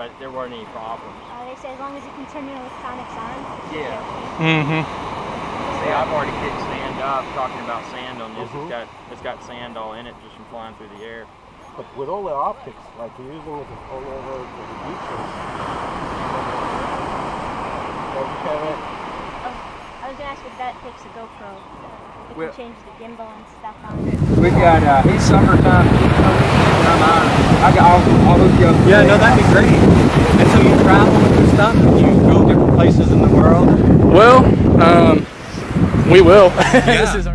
any problems. Uh, they say as long as you continue with Conex on. Yeah. Mm-hmm. See, I've already kicked sand up. Talking about sand on this, Mhm. it's got it's got sand all in it just from flying through the air. But with all the optics, like you're using it all over the beaches. Don't you have it? Oh, I was gonna ask if that takes a GoPro. If Well- you change the gimbal and stuff on it. We've got, uh, he's summertime, and I'm on. I got, I'll, I'll hook you up. Yeah, no, that'd be great. And so you travel with your stuff? You go different places in the world? Well, um, we will. This is our